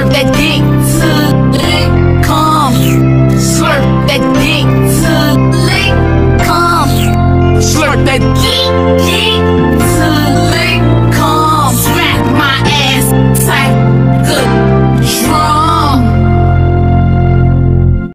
slurp that dick. Slurp that dick till it. Slurp that dick. dick.